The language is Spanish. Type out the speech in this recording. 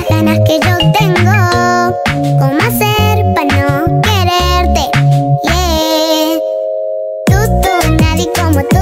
las ganas que yo tengo. ¿Cómo hacer para no quererte? Yeah. Tú, tú, nadie como tú.